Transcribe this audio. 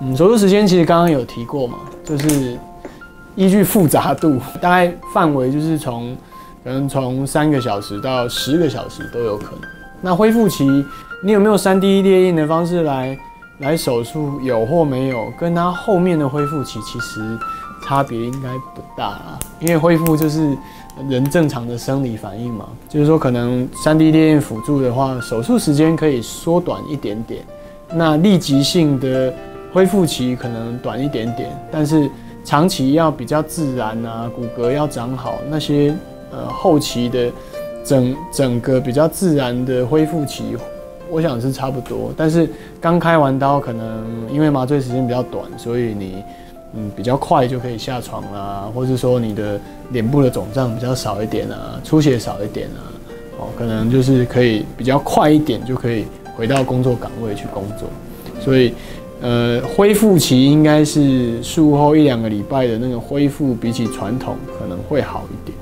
嗯，手术时间其实刚刚有提过嘛，就是依据复杂度，大概范围就是从可能从三个小时到十个小时都有可能。那恢复期，你有没有三 D 列印的方式来来手术？有或没有，跟它后面的恢复期其实差别应该不大啊，因为恢复就是人正常的生理反应嘛，就是说可能三 D 列印辅助的话，手术时间可以缩短一点点，那立即性的。恢复期可能短一点点，但是长期要比较自然啊，骨骼要长好，那些呃后期的整整个比较自然的恢复期，我想是差不多。但是刚开完刀，可能因为麻醉时间比较短，所以你嗯比较快就可以下床啦，或者说你的脸部的肿胀比较少一点啊，出血少一点啊，哦，可能就是可以比较快一点就可以回到工作岗位去工作，所以。呃，恢复期应该是术后一两个礼拜的那个恢复，比起传统可能会好一点。